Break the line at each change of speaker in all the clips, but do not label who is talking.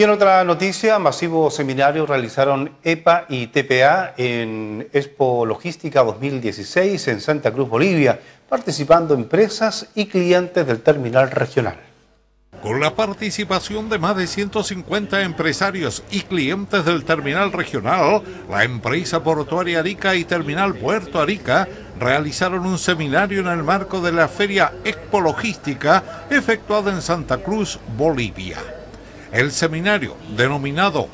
Y en otra noticia, masivo seminario realizaron EPA y TPA en Expo Logística 2016 en Santa Cruz, Bolivia, participando empresas y clientes del terminal regional.
Con la participación de más de 150 empresarios y clientes del terminal regional, la empresa portuaria Arica y Terminal Puerto Arica realizaron un seminario en el marco de la Feria Expo Logística efectuada en Santa Cruz, Bolivia. El seminario, denominado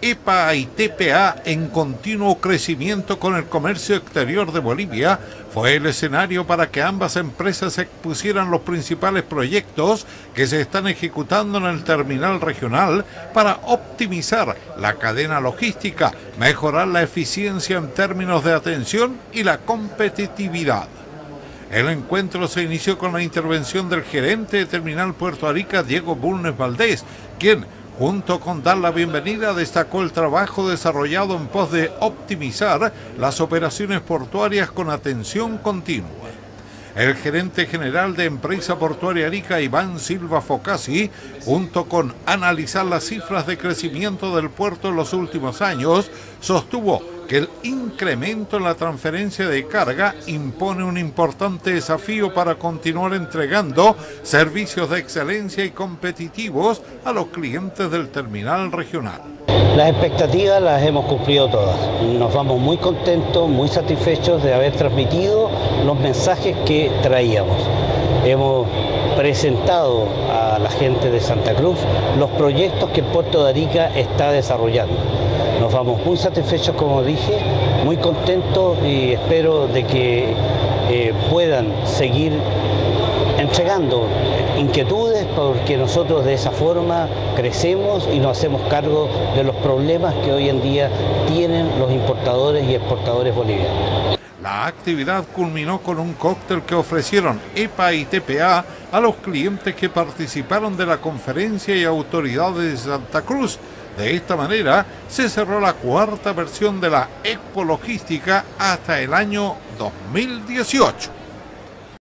EPA y TPA en continuo crecimiento con el comercio exterior de Bolivia, fue el escenario para que ambas empresas expusieran los principales proyectos que se están ejecutando en el terminal regional para optimizar la cadena logística, mejorar la eficiencia en términos de atención y la competitividad. El encuentro se inició con la intervención del gerente de Terminal Puerto Arica, Diego Bulnes Valdés, quien, junto con dar la bienvenida, destacó el trabajo desarrollado en pos de optimizar las operaciones portuarias con atención continua. El gerente general de Empresa Portuaria Arica, Iván Silva Focasi, junto con analizar las cifras de crecimiento del puerto en los últimos años, sostuvo que el incremento en la transferencia de carga impone un importante desafío para continuar entregando servicios de excelencia y competitivos a los clientes del terminal regional.
Las expectativas las hemos cumplido todas. Nos vamos muy contentos, muy satisfechos de haber transmitido los mensajes que traíamos. Hemos presentado a la gente de Santa Cruz los proyectos que Puerto de Arica está desarrollando nos vamos muy satisfechos, como dije, muy contentos y espero de que eh, puedan seguir entregando inquietudes porque nosotros de esa forma crecemos y nos hacemos cargo de los problemas que hoy en día tienen los importadores y exportadores bolivianos.
La actividad culminó con un cóctel que ofrecieron EPA y TPA a los clientes que participaron de la conferencia y autoridades de Santa Cruz de esta manera se cerró la cuarta versión de la Expo Logística hasta el año 2018.